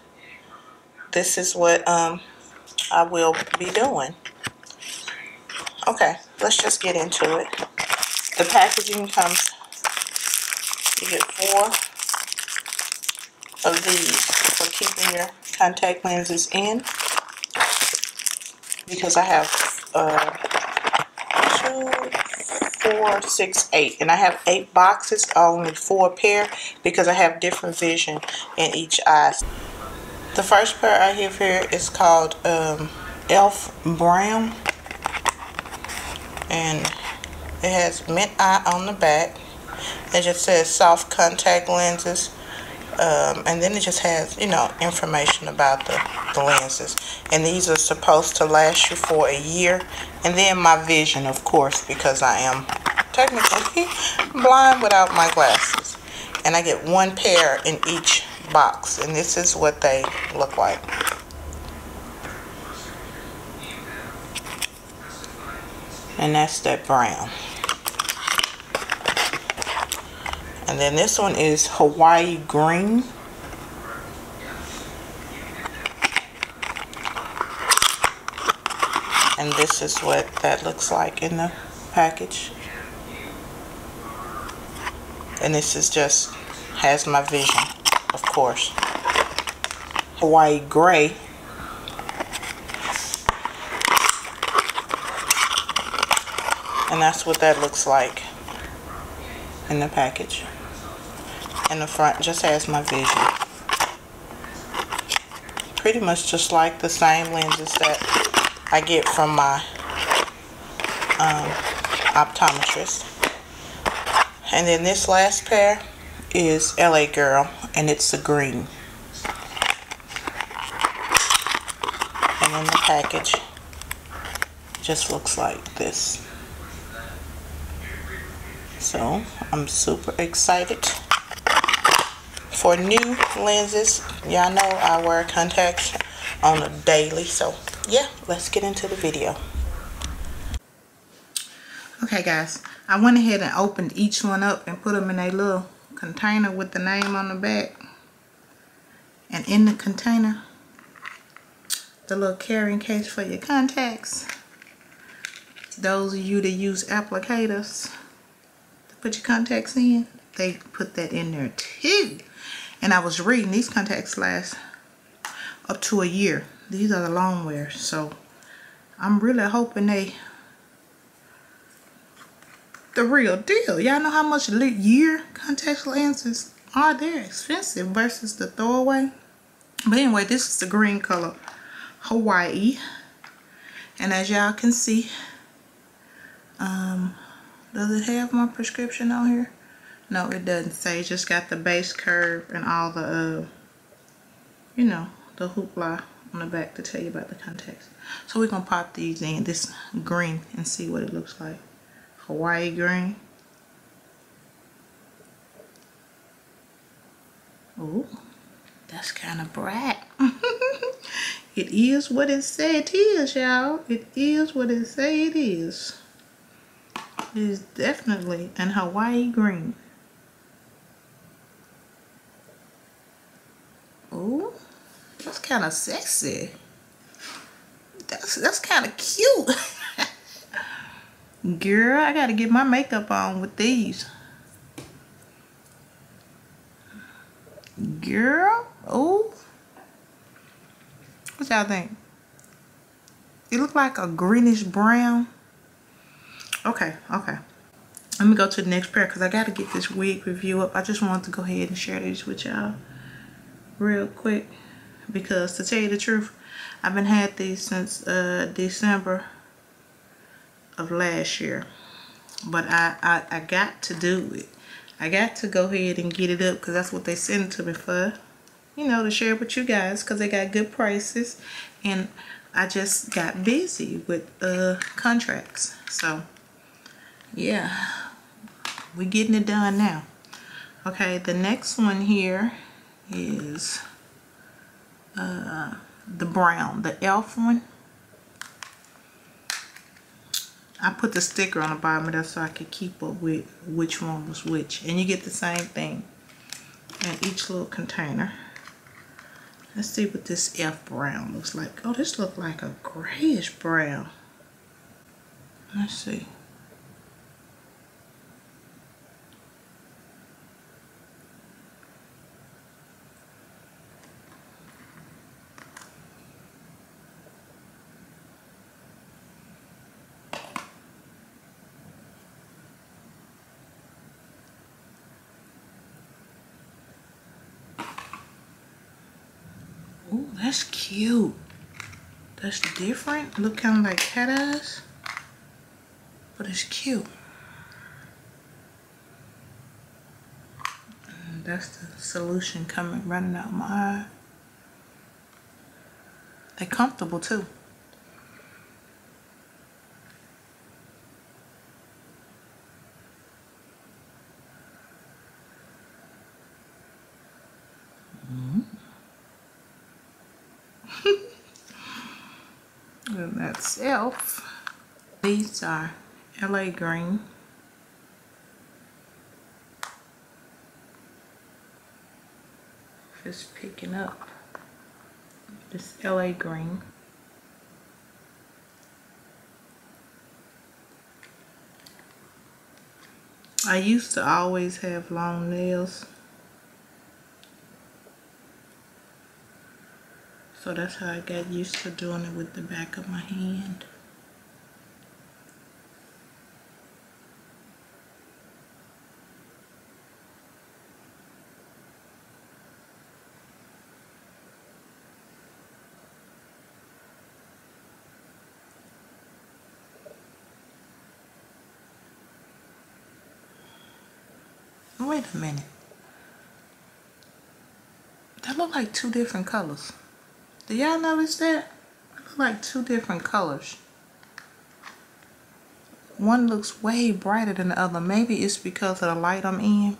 this is what um, I will be doing. Okay let's just get into it. The packaging comes you get four of these. For keeping your contact lenses in because I have uh, two, four, six, eight, and I have eight boxes, only four pair because I have different vision in each eye. The first pair I have here is called um, Elf Brown, and it has Minteye on the back. It just says soft contact lenses. Um, and then it just has, you know, information about the, the lenses. And these are supposed to last you for a year. And then my vision, of course, because I am technically blind without my glasses. And I get one pair in each box. And this is what they look like. And that's that brown. And then this one is Hawaii Green. And this is what that looks like in the package. And this is just, has my vision, of course. Hawaii Gray. And that's what that looks like in the package. And the front just has my vision. Pretty much just like the same lenses that I get from my um, optometrist. And then this last pair is LA Girl and it's the green. And then the package just looks like this. So I'm super excited for new lenses. Y'all know I wear contacts on a daily. So yeah, let's get into the video. Okay guys, I went ahead and opened each one up and put them in a little container with the name on the back. And in the container, the little carrying case for your contacts. Those of you that use applicators to put your contacts in, they put that in there too. And I was reading, these contacts last up to a year. These are the long wear. So I'm really hoping they the real deal. Y'all know how much year contact lenses are. They're expensive versus the throwaway. But anyway, this is the green color Hawaii. And as y'all can see, um, does it have my prescription on here? No, it doesn't say. It just got the base curve and all the, uh, you know, the hoopla on the back to tell you about the contacts. So we're going to pop these in, this green, and see what it looks like. Hawaii green. Oh, that's kind of bright. it is what it say it is, y'all. It is what it say it is. It is definitely an Hawaii green. Oh, that's kind of sexy. That's that's kind of cute. Girl, I gotta get my makeup on with these. Girl, oh. What y'all think? It look like a greenish brown. Okay, okay. Let me go to the next pair because I got to get this wig review up. I just wanted to go ahead and share these with y'all real quick because to tell you the truth, I've been had these since uh, December of last year. But I, I, I got to do it. I got to go ahead and get it up because that's what they sent it to me for. You know, to share with you guys because they got good prices. And I just got busy with uh, contracts. So, yeah, we're getting it done now. Okay, the next one here is uh, the brown, the elf one. I put the sticker on the bottom of that so I could keep up with which one was which. And you get the same thing in each little container. Let's see what this F brown looks like. Oh, this looks like a grayish brown. Let's see. Ooh, that's cute. That's different. Look kind of like cat eyes. But it's cute. And that's the solution coming running out my eye. They're comfortable too. And that's elf these are LA green. Just picking up this LA green. I used to always have long nails So that's how I got used to doing it with the back of my hand. Wait a minute. That look like two different colors. Do y'all notice that? Look like two different colors. One looks way brighter than the other. Maybe it's because of the light I'm in.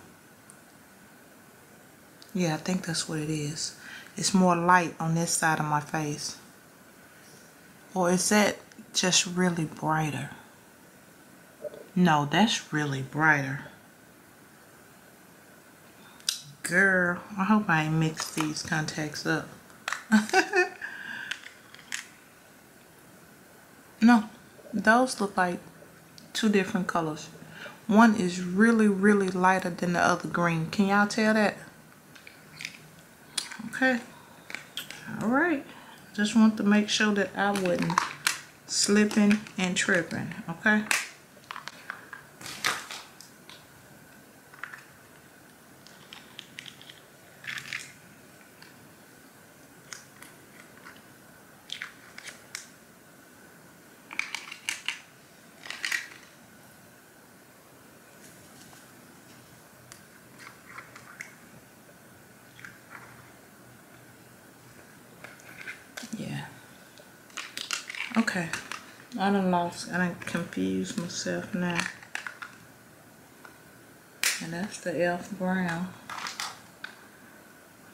Yeah, I think that's what it is. It's more light on this side of my face. Or is that just really brighter? No, that's really brighter. Girl, I hope I ain't mixed these contacts up. no, those look like two different colors. One is really, really lighter than the other green. Can y'all tell that? Okay. All right. Just want to make sure that I wasn't slipping and tripping. Okay. I done lost, I done confused myself now. And that's the elf brown.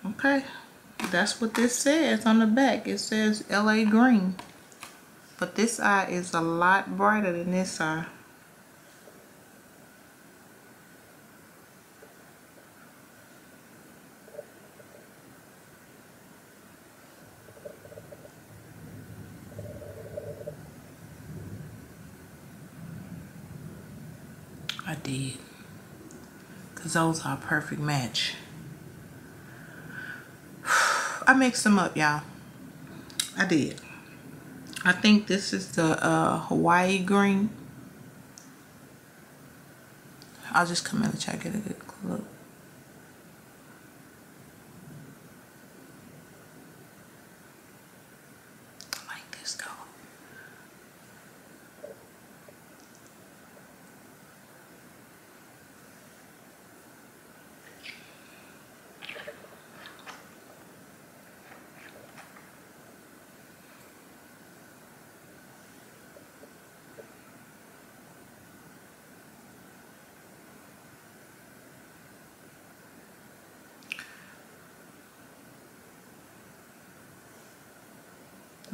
Okay. That's what this says on the back. It says LA green. But this eye is a lot brighter than this eye. I did. Because those are a perfect match. I mixed them up, y'all. I did. I think this is the uh, Hawaii green. I'll just come in and check it a good look. I like this color.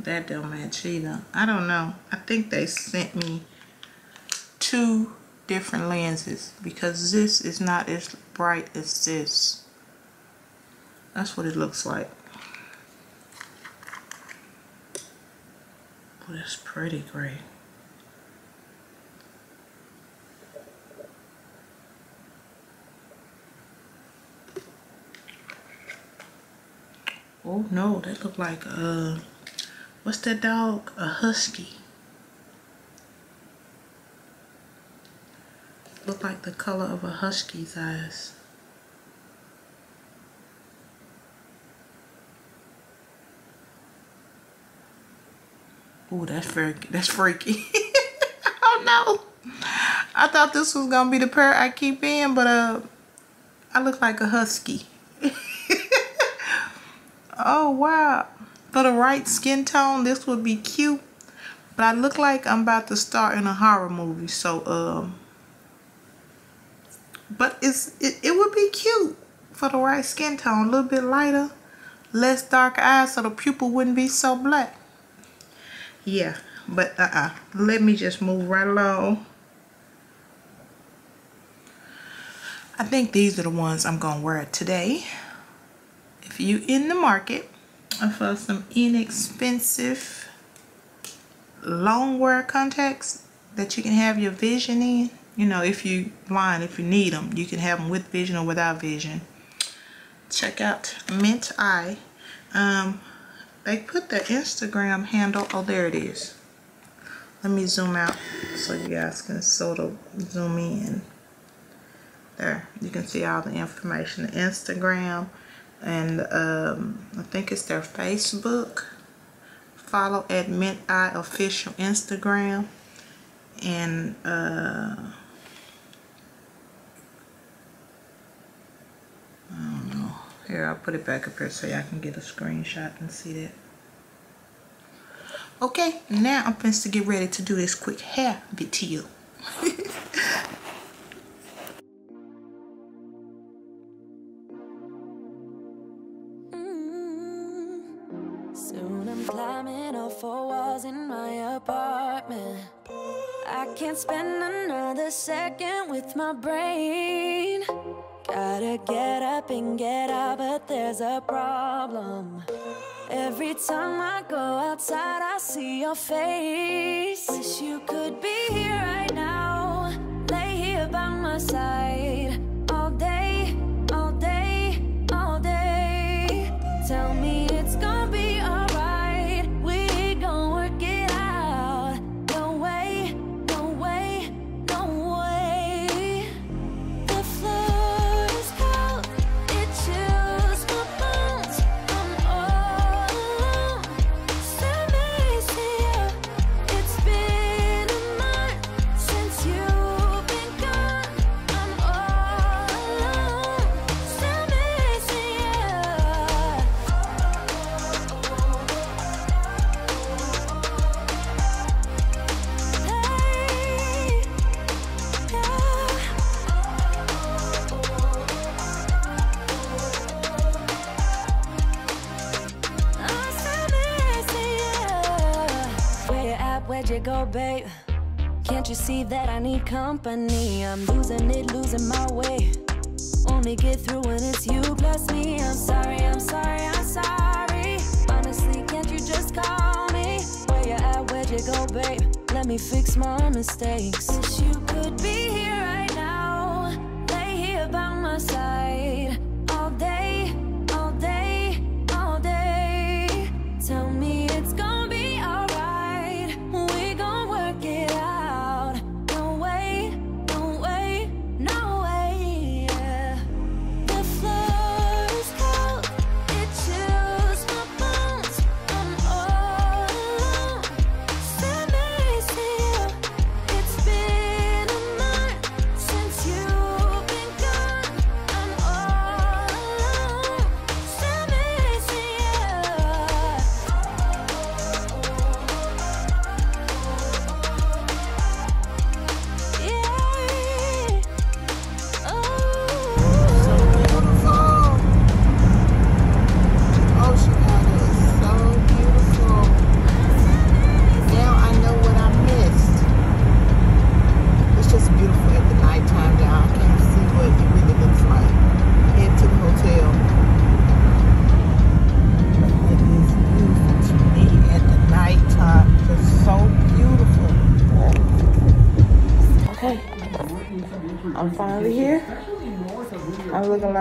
That don't match either. I don't know. I think they sent me two different lenses because this is not as bright as this. That's what it looks like. But it's pretty great. Oh no, that look like uh what's that dog? A husky. Look like the color of a husky's eyes. Oh, that's freaky. that's freaky. oh no. I thought this was gonna be the pair I keep in, but uh I look like a husky. Oh, wow. For the right skin tone, this would be cute. But I look like I'm about to start in a horror movie. So, um... But it's it, it would be cute for the right skin tone. A little bit lighter. Less dark eyes so the pupil wouldn't be so black. Yeah. But, uh-uh. Let me just move right along. I think these are the ones I'm going to wear today if you in the market for some inexpensive long wear contacts that you can have your vision in you know if you blind if you need them you can have them with vision or without vision. Check out Minteye. Um they put their instagram handle oh there it is. Let me zoom out so you guys can sort of zoom in. There you can see all the information. The instagram and um, I think it's their Facebook. Follow at Mint Eye Official Instagram. And uh, I don't know. Here, I'll put it back up here so y'all can get a screenshot and see that. Okay, now I'm supposed to get ready to do this quick hair video.
can't spend another second with my brain. Gotta get up and get out, but there's a problem. Every time I go outside, I see your face. Wish you could be here right now, lay here by my side. You go, babe? Can't you see that I need company? I'm losing it, losing my way. Only get through when it's you plus me. I'm sorry, I'm sorry, I'm sorry. Honestly, can't you just call me? Where you at? Where'd you go, babe? Let me fix my mistakes. Wish you could be here right now. Lay here by my side.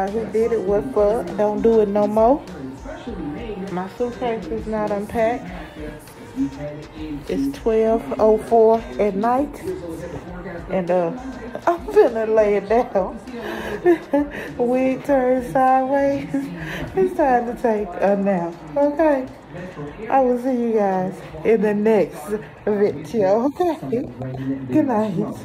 Who did it, what for, don't do it no more. My suitcase is not unpacked. It's 12.04 at night. And uh, I'm finna lay it down. Wig turned sideways. It's time to take a nap, okay? I will see you guys in the next video, okay? Good night.